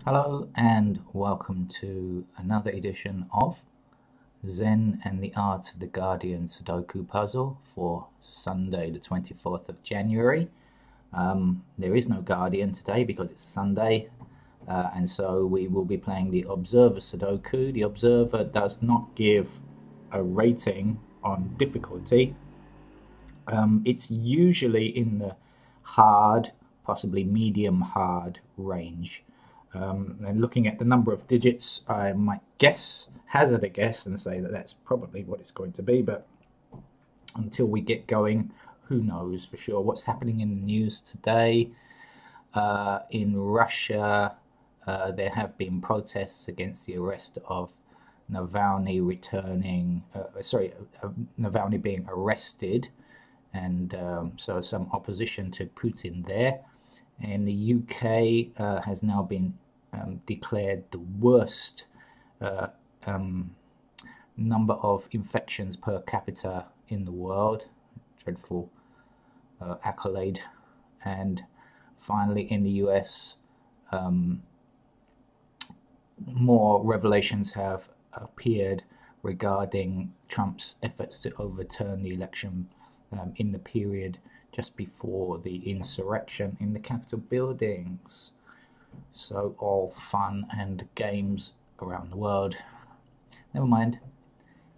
Hello and welcome to another edition of Zen and the Art of the Guardian Sudoku Puzzle for Sunday the 24th of January. Um, there is no Guardian today because it's a Sunday uh, and so we will be playing the Observer Sudoku. The Observer does not give a rating on difficulty. Um, it's usually in the hard, possibly medium hard range. Um, and looking at the number of digits, I might guess, hazard a guess, and say that that's probably what it's going to be. But until we get going, who knows for sure? What's happening in the news today? Uh, in Russia, uh, there have been protests against the arrest of Navalny returning, uh, sorry, Navalny being arrested, and um, so some opposition to Putin there. And the UK uh, has now been um, declared the worst uh, um, number of infections per capita in the world. Dreadful uh, accolade. And finally, in the US, um, more revelations have appeared regarding Trump's efforts to overturn the election um, in the period just before the insurrection in the Capitol buildings. So, all fun and games around the world. Never mind.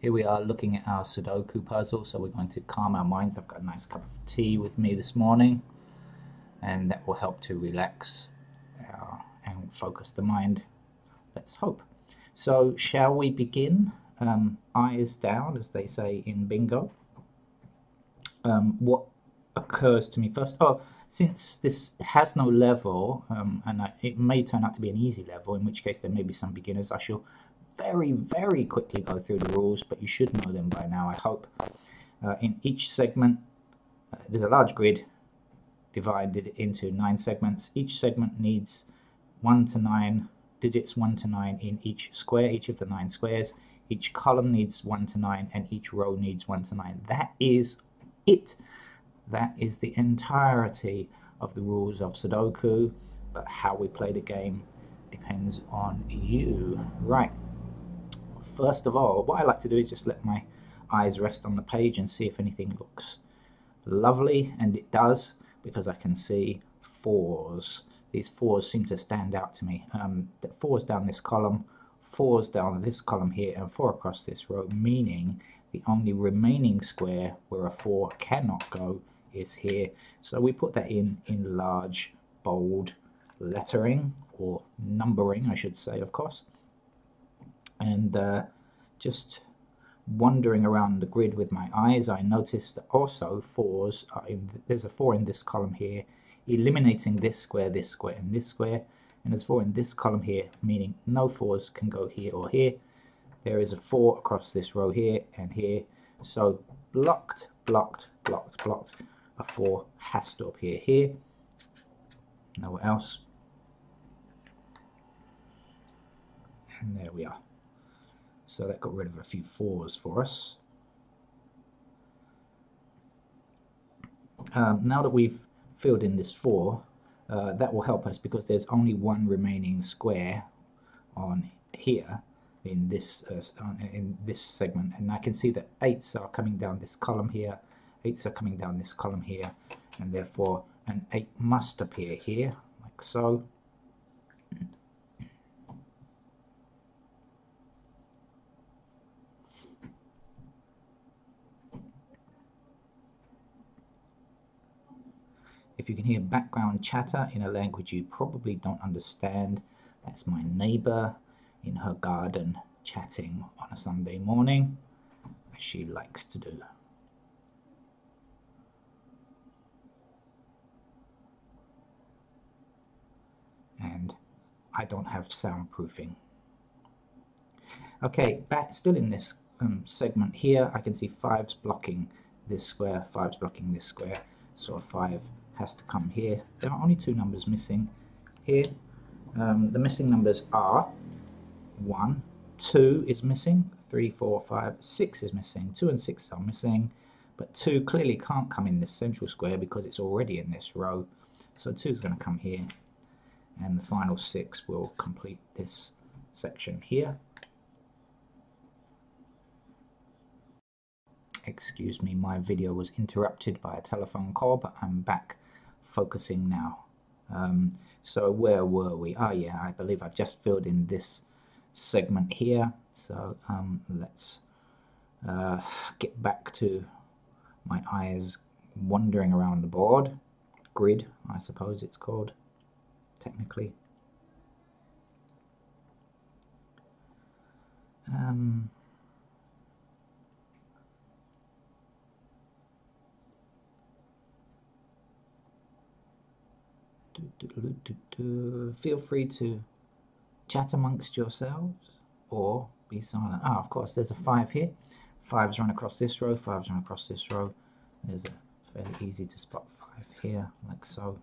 Here we are looking at our Sudoku puzzle. So, we're going to calm our minds. I've got a nice cup of tea with me this morning, and that will help to relax uh, and focus the mind. Let's hope. So, shall we begin? Um, eyes down, as they say in bingo. Um, what occurs to me first? Oh, since this has no level, um, and I, it may turn out to be an easy level, in which case there may be some beginners, I shall very, very quickly go through the rules, but you should know them by now, I hope. Uh, in each segment, uh, there's a large grid divided into nine segments. Each segment needs one to nine digits, one to nine in each square, each of the nine squares. Each column needs one to nine, and each row needs one to nine. That is it. That is the entirety of the rules of Sudoku, but how we play the game depends on you. Right. First of all, what I like to do is just let my eyes rest on the page and see if anything looks lovely, and it does because I can see fours. These fours seem to stand out to me. Um, fours down this column, fours down this column here, and four across this row, meaning the only remaining square where a four cannot go is here. So we put that in in large, bold lettering or numbering, I should say, of course. And uh, just wandering around the grid with my eyes, I noticed that also fours are in, there's a four in this column here, eliminating this square, this square, and this square. And there's four in this column here, meaning no fours can go here or here. There is a four across this row here and here. So blocked, blocked, blocked, blocked a 4 has to appear here. Nowhere else. And there we are. So that got rid of a few 4s for us. Um, now that we've filled in this 4, uh, that will help us because there's only one remaining square on here in this uh, in this segment and I can see that 8s are coming down this column here 8s are coming down this column here and therefore an 8 must appear here like so If you can hear background chatter in a language you probably don't understand, that's my neighbor in her garden chatting on a Sunday morning, as she likes to do. And I don't have soundproofing. Okay, back still in this um, segment here, I can see fives blocking this square, fives blocking this square, so a five has to come here. There are only two numbers missing here. Um, the missing numbers are one, two is missing, three, four, five, six is missing, two and six are missing, but two clearly can't come in this central square because it's already in this row. So two is going to come here, and the final six will complete this section here. Excuse me, my video was interrupted by a telephone call, but I'm back focusing now. Um, so where were we? Oh yeah, I believe I've just filled in this segment here. So um, let's uh, get back to my eyes wandering around the board. Grid, I suppose it's called, technically. Um, feel free to chat amongst yourselves or be silent. Ah, of course, there's a five here. Fives run across this row, fives run across this row. There's a fairly easy to spot five here, like so.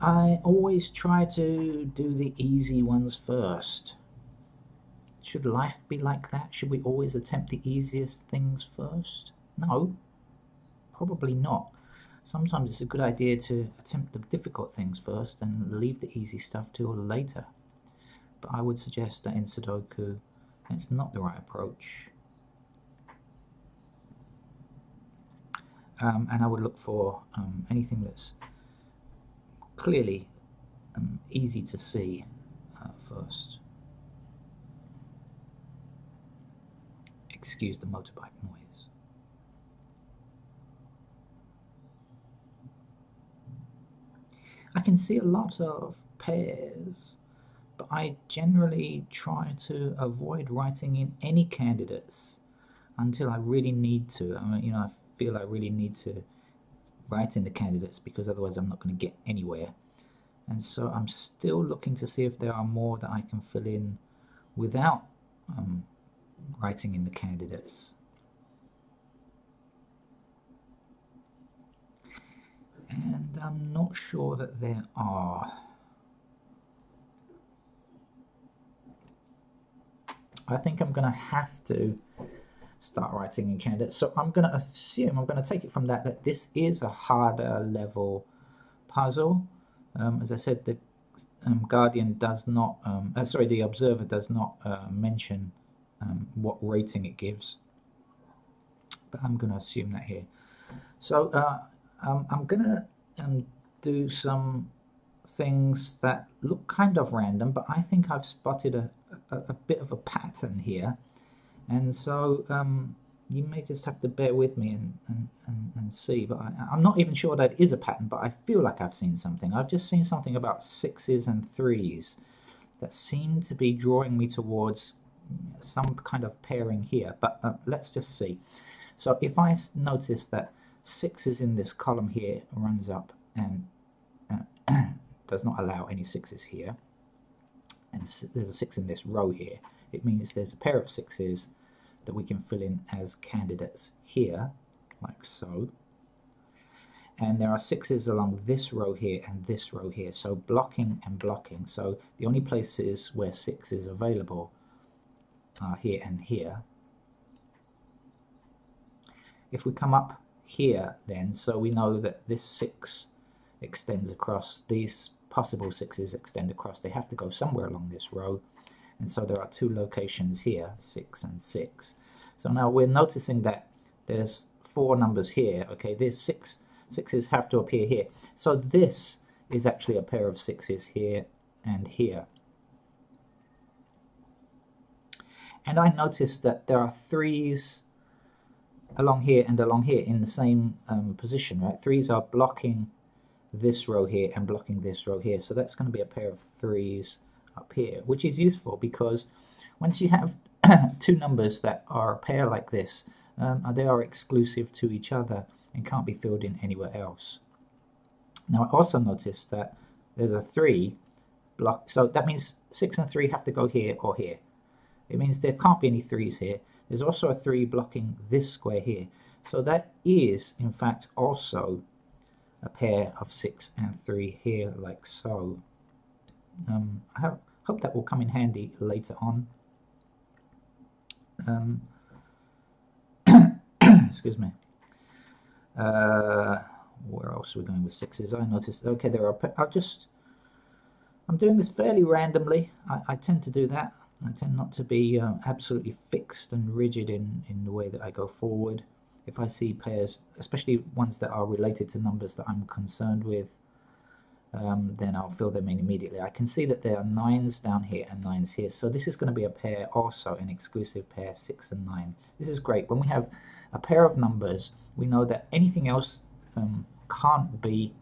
I always try to do the easy ones first. Should life be like that? Should we always attempt the easiest things first? No, probably not. Sometimes it's a good idea to attempt the difficult things first and leave the easy stuff till later. But I would suggest that in Sudoku, it's not the right approach. Um, and I would look for um, anything that's clearly um, easy to see uh, first. Excuse the motorbike noise. I can see a lot of pairs, but I generally try to avoid writing in any candidates until I really need to. I mean, you know, I feel I really need to write in the candidates because otherwise I'm not going to get anywhere. And so I'm still looking to see if there are more that I can fill in without um, writing in the candidates. And I'm not sure that there are. I think I'm going to have to start writing in candidates. So I'm going to assume, I'm going to take it from that, that this is a harder level puzzle. Um, as I said, the um, Guardian does not, um, uh, sorry, the Observer does not uh, mention um, what rating it gives. But I'm going to assume that here. So uh, um, I'm going to um, do some things that look kind of random, but I think I've spotted a, a, a bit of a pattern here and so um, you may just have to bear with me and, and, and, and see. But I, am not even sure that is a pattern, but I feel like I've seen something. I've just seen something about sixes and threes that seem to be drawing me towards some kind of pairing here. But uh, let's just see. So if I notice that sixes in this column here runs up and uh, does not allow any sixes here, and there's a six in this row here, it means there's a pair of sixes that we can fill in as candidates here, like so. And there are sixes along this row here and this row here, so blocking and blocking. So the only places where six is available are here and here. If we come up here then, so we know that this six extends across, these possible sixes extend across, they have to go somewhere along this row and so there are two locations here, 6 and 6. So now we're noticing that there's four numbers here, okay, there's six, sixes have to appear here. So this is actually a pair of sixes here and here. And I noticed that there are threes along here and along here in the same um, position, right? Threes are blocking this row here and blocking this row here. So that's going to be a pair of threes up here, which is useful because once you have two numbers that are a pair like this, um, they are exclusive to each other and can't be filled in anywhere else. Now I also noticed that there's a 3 block, so that means 6 and 3 have to go here or here. It means there can't be any 3s here, There's also a 3 blocking this square here. So that is, in fact, also a pair of 6 and 3 here, like so. Um, I have, hope that will come in handy later on. Um, excuse me. Uh, where else are we going with sixes? I noticed. Okay, there are. I'll just. I'm doing this fairly randomly. I, I tend to do that. I tend not to be uh, absolutely fixed and rigid in, in the way that I go forward. If I see pairs, especially ones that are related to numbers that I'm concerned with, um, then I'll fill them in immediately. I can see that there are nines down here and nines here. So this is going to be a pair also, an exclusive pair, six and nine. This is great. When we have a pair of numbers, we know that anything else um, can't be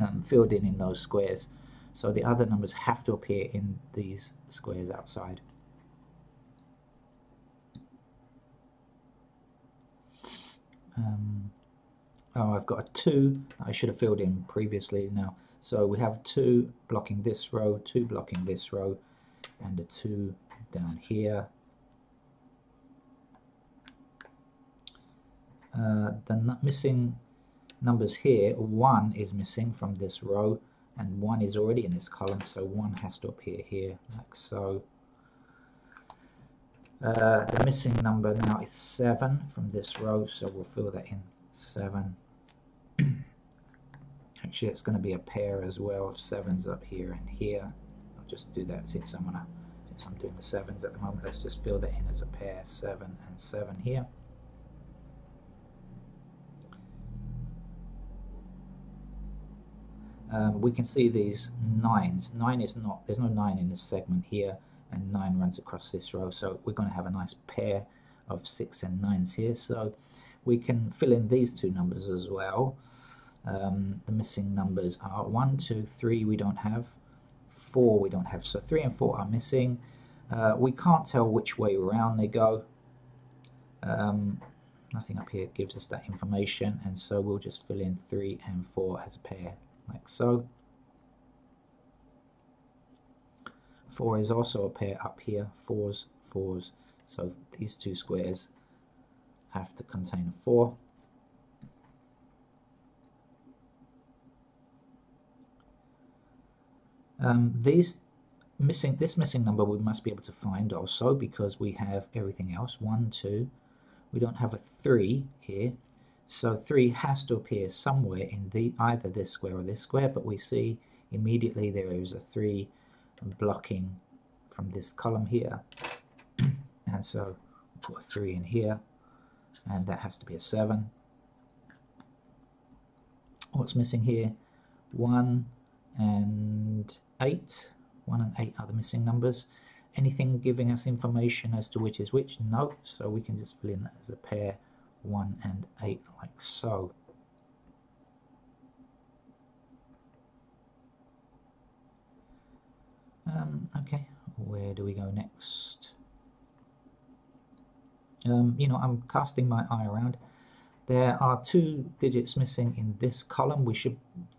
um, filled in in those squares. So the other numbers have to appear in these squares outside. Oh, I've got a 2 I should have filled in previously now. So we have 2 blocking this row, 2 blocking this row, and a 2 down here. Uh, the missing numbers here, 1 is missing from this row, and 1 is already in this column, so 1 has to appear here, like so. Uh, the missing number now is 7 from this row, so we'll fill that in 7. Actually, it's going to be a pair as well of 7s up here and here. I'll just do that since I'm, gonna, since I'm doing the 7s at the moment. Let's just fill that in as a pair, 7 and 7 here. um, we can see these nines. Nine is not, there's no nine in this segment here, and nine runs across this row. So we're going to have a nice pair of six and nines here. So we can fill in these two numbers as well. Um, the missing numbers are one, two, three we don't have, four we don't have. So three and four are missing. Uh, we can't tell which way around they go. Um, nothing up here gives us that information and so we'll just fill in 3 and 4 as a pair like so. 4 is also a pair up here, 4s, 4s, so these two squares have to contain a 4. Um, these missing this missing number we must be able to find also because we have everything else 1 2 we don't have a 3 here so 3 has to appear somewhere in the either this square or this square, but we see immediately there is a 3 blocking from this column here. and so put a 3 in here, and that has to be a 7. What's missing here? 1 and 8. 1 and 8 are the missing numbers. Anything giving us information as to which is which? No, so we can just fill in that as a pair 1 and 8 like so. Um, okay, where do we go next? Um, you know, I'm casting my eye around. There are two digits missing in this column. We should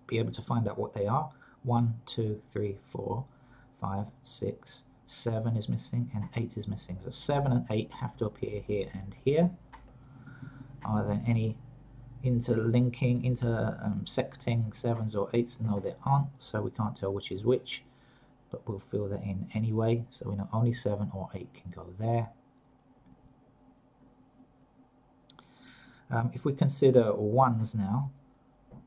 be able to find out what they are. One, two, three, four, five, six, seven is missing, and 8 is missing. So 7 and 8 have to appear here and here. Are there any interlinking, intersecting um, sevens or eights? No, there aren't, so we can't tell which is which, but we'll fill that in anyway. So we know only seven or eight can go there. Um, if we consider ones now,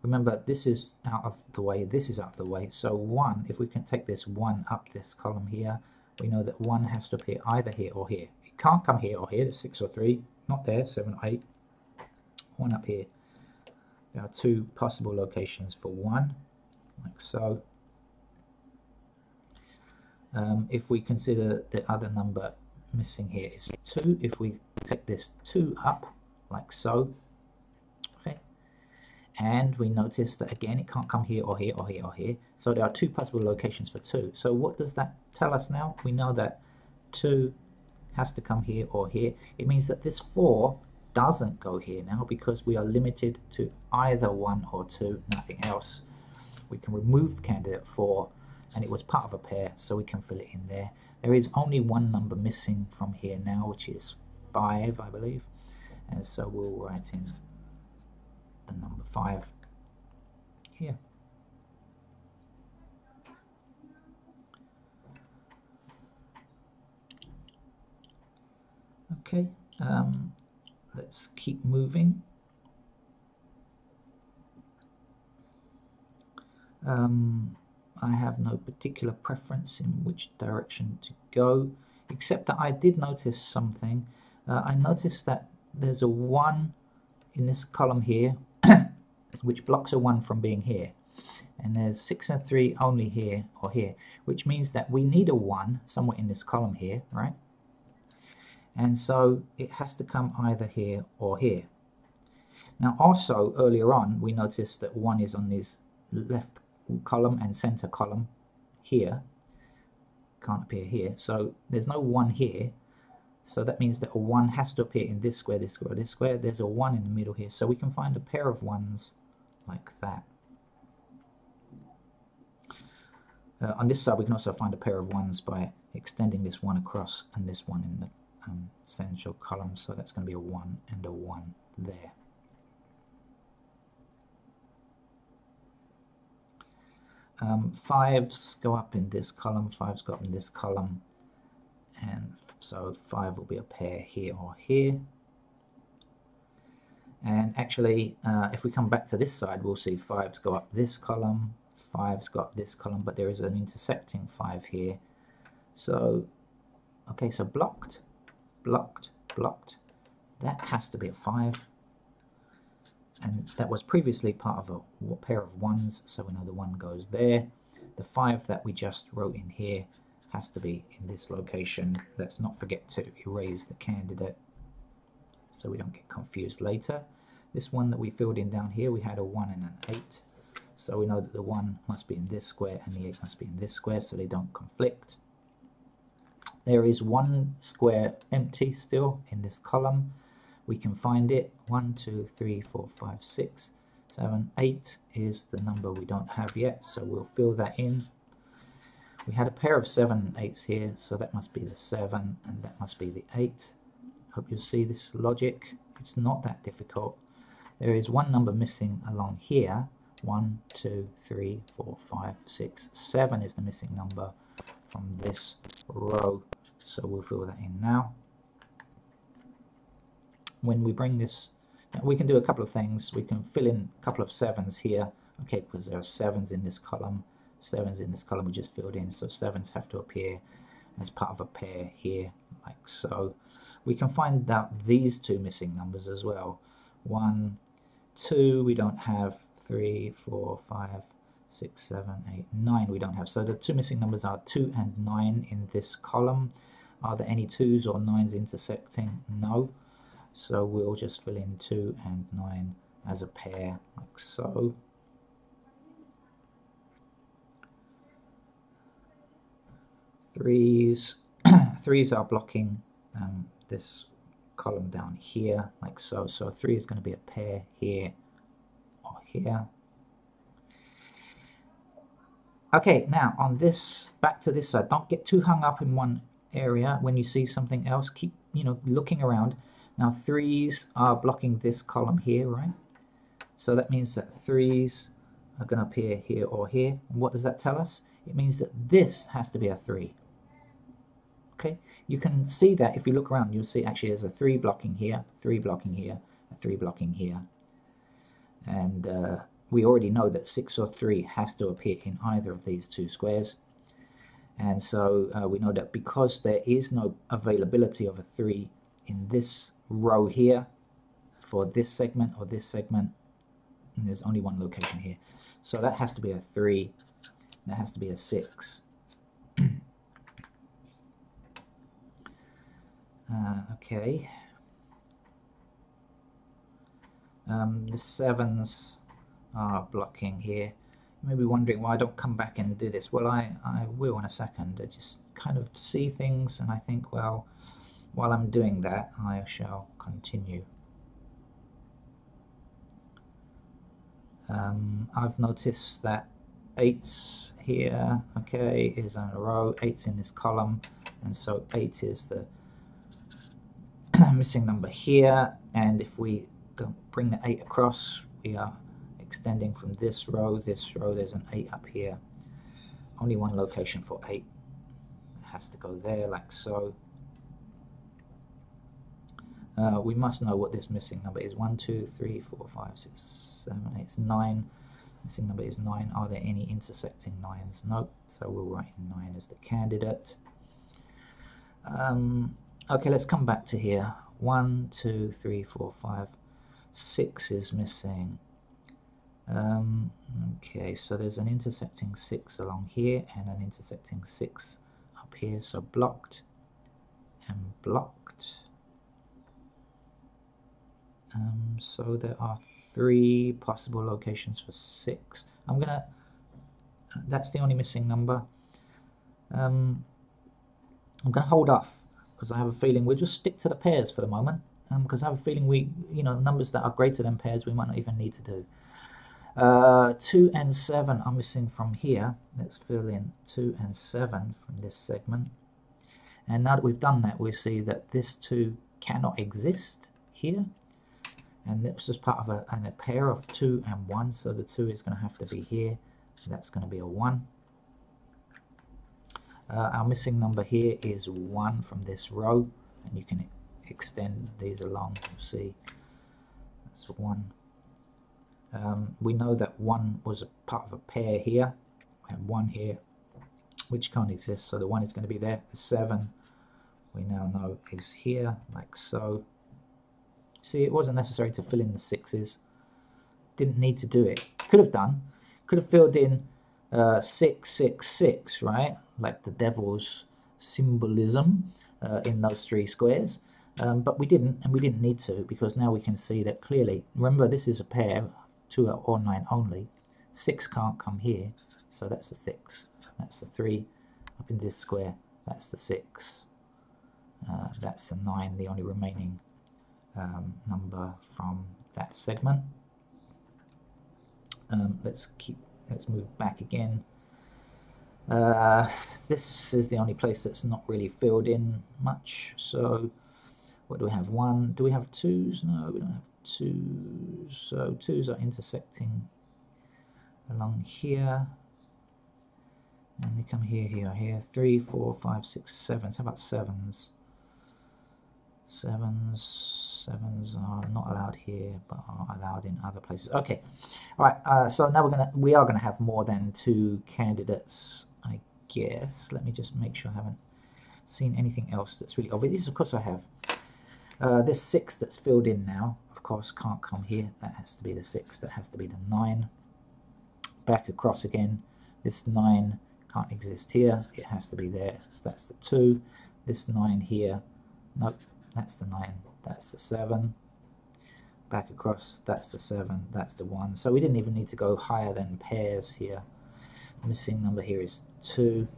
remember this is out of the way, this is out of the way. So one, if we can take this one up this column here, we know that one has to appear either here or here. It can't come here or here, it's six or three, not there, seven or eight one up here. There are two possible locations for one, like so. Um, if we consider the other number missing here is 2, if we take this 2 up, like so, and we notice that again it can't come here or here or here or here, so there are two possible locations for 2. So what does that tell us now? We know that 2 has to come here or here. It means that this 4 doesn't go here now because we are limited to either one or two, nothing else. We can remove candidate 4 and it was part of a pair so we can fill it in there. There is only one number missing from here now which is 5, I believe. And so we'll write in the number 5 here. Okay, um, let's keep moving. Um, I have no particular preference in which direction to go, except that I did notice something. Uh, I noticed that there's a 1 in this column here, which blocks a 1 from being here. And there's 6 and 3 only here or here, which means that we need a 1 somewhere in this column here, right? And so it has to come either here or here. Now also earlier on we noticed that 1 is on this left column and center column here can't appear here so there's no 1 here so that means that a 1 has to appear in this square this square this square there's a 1 in the middle here so we can find a pair of 1s like that. Uh, on this side we can also find a pair of 1s by extending this one across and this one in the um, central column. So that's going to be a 1 and a 1 there. Um, fives go up in this column, fives go up in this column, and so five will be a pair here or here. And actually, uh, if we come back to this side, we'll see fives go up this column, fives go up this column, but there is an intersecting five here. So, okay, so blocked, blocked, blocked. That has to be a five and that was previously part of a pair of ones so we know the one goes there the five that we just wrote in here has to be in this location let's not forget to erase the candidate so we don't get confused later this one that we filled in down here we had a 1 and an 8 so we know that the 1 must be in this square and the 8 must be in this square so they don't conflict there is one square empty still in this column we can find it. 1, 2, 3, 4, 5, 6, 7, 8 is the number we don't have yet, so we'll fill that in. We had a pair of 7 and 8s here, so that must be the 7 and that must be the 8. Hope you'll see this logic. It's not that difficult. There is one number missing along here. 1, 2, 3, 4, 5, 6, 7 is the missing number from this row. So we'll fill that in now when we bring this, we can do a couple of things. We can fill in a couple of sevens here, okay, because there are sevens in this column, sevens in this column we just filled in, so sevens have to appear as part of a pair here, like so. We can find out these two missing numbers as well. One, two, we don't have three, four, five, six, seven, eight, nine we don't have. So the two missing numbers are 2 and 9 in this column. Are there any 2s or 9s intersecting? No. So we'll just fill in 2 and 9 as a pair, like so. Threes, threes are blocking um, this column down here, like so. So 3 is going to be a pair here or here. Okay, now on this, back to this side, don't get too hung up in one area when you see something else. Keep, you know, looking around. Now threes are blocking this column here, right? So that means that threes are going to appear here or here. And what does that tell us? It means that this has to be a 3. Okay, you can see that if you look around, you'll see actually there's a 3 blocking here, 3 blocking here, a 3 blocking here. And uh, we already know that 6 or 3 has to appear in either of these two squares. And so uh, we know that because there is no availability of a 3 in this row here for this segment or this segment and there's only one location here so that has to be a 3 that has to be a 6 okay. Um, the 7s are blocking here. You may be wondering why I don't come back and do this. Well I, I will in a second. I just kind of see things and I think well while I'm doing that, I shall continue. Um, I've noticed that 8's here, okay, is on a row, 8's in this column, and so 8 is the missing number here and if we bring the 8 across we are extending from this row this row there's an 8 up here. Only one location for 8 it has to go there like so. Uh, we must know what this missing number is. 1 2 3 4 5 6 7 8 9 missing number is 9 are there any intersecting 9s nope. So we'll write 9 as the candidate. Um, okay let's come back to here 1 2 3 4 5 6 is missing um, okay so there's an intersecting 6 along here and an intersecting 6 up here so blocked and blocked um, so there are three possible locations for six. I'm gonna, that's the only missing number. Um, I'm gonna hold off because I have a feeling we'll just stick to the pairs for the moment because um, I have a feeling we, you know, numbers that are greater than pairs we might not even need to do. Uh, 2 and 7 are missing from here. Let's fill in 2 and 7 from this segment. And now that we've done that, we see that this 2 cannot exist here and this is part of a, a pair of 2 and 1 so the 2 is going to have to be here so that's going to be a 1 uh, our missing number here is 1 from this row and you can extend these along You'll see that's 1 um, we know that 1 was a part of a pair here and 1 here which can't exist so the 1 is going to be there the 7 we now know is here like so See, it wasn't necessary to fill in the sixes. Didn't need to do it. Could have done. Could have filled in uh, 666, right? Like the devil's symbolism uh, in those three squares. Um, but we didn't, and we didn't need to, because now we can see that clearly. Remember, this is a pair, 2 or 9 only. 6 can't come here, so that's the 6. That's the 3 up in this square. That's the 6. Uh, that's the 9, the only remaining um, number from that segment. Um, let's keep let's move back again. Uh, this is the only place that's not really filled in much. So what do we have? One. Do we have twos? No, we don't have twos. So twos are intersecting along here. And they come here, here, here. Three, four, five, six, sevens. How about sevens? Sevens sevens are not allowed here but are allowed in other places. Okay. All right uh, so now we're gonna we are gonna have more than two candidates I guess. Let me just make sure I haven't seen anything else that's really obvious. Of course I have uh, this six that's filled in now of course can't come here. That has to be the six. That has to be the nine. Back across again. This nine can't exist here. It has to be there. So that's the two. This nine here. Nope that's the 9, that's the 7, back across, that's the 7, that's the 1. So we didn't even need to go higher than pairs here. The missing number here is 2.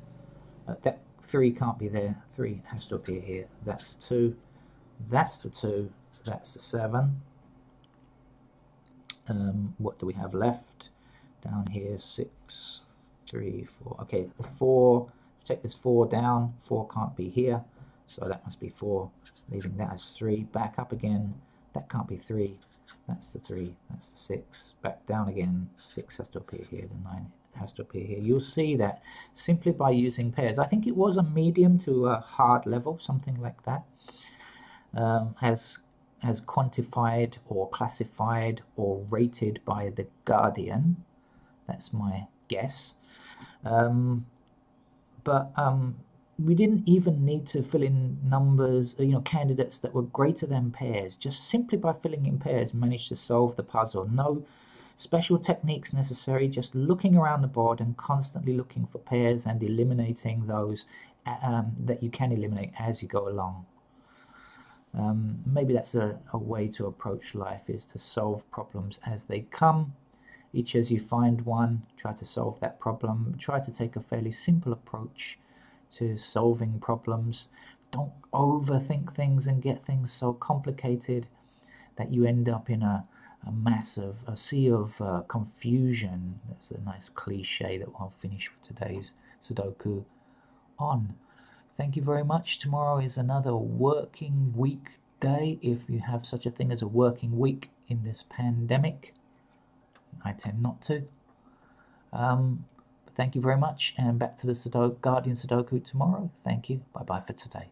Uh, that 3 can't be there, 3 has to appear here. That's 2, that's the 2, that's the 7. Um, what do we have left? Down here, 6, 3, 4. Okay, the 4, take this 4 down, 4 can't be here. So that must be 4, leaving that as 3. Back up again. That can't be 3. That's the 3. That's the 6. Back down again. 6 has to appear here. The 9 has to appear here. You'll see that simply by using pairs. I think it was a medium to a hard level, something like that. Um, as as quantified or classified or rated by the Guardian. That's my guess. Um, but um, we didn't even need to fill in numbers, you know, candidates that were greater than pairs. Just simply by filling in pairs, managed to solve the puzzle. No special techniques necessary, just looking around the board and constantly looking for pairs and eliminating those um, that you can eliminate as you go along. Um, maybe that's a, a way to approach life is to solve problems as they come. Each as you find one, try to solve that problem. Try to take a fairly simple approach to solving problems. Don't overthink things and get things so complicated that you end up in a, a mass of a sea of uh, confusion. That's a nice cliche that I'll finish with today's Sudoku on. Thank you very much. Tomorrow is another working week day if you have such a thing as a working week in this pandemic. I tend not to. Um, thank you very much, and back to the Sudoku, Guardian Sudoku tomorrow. Thank you. Bye bye for today.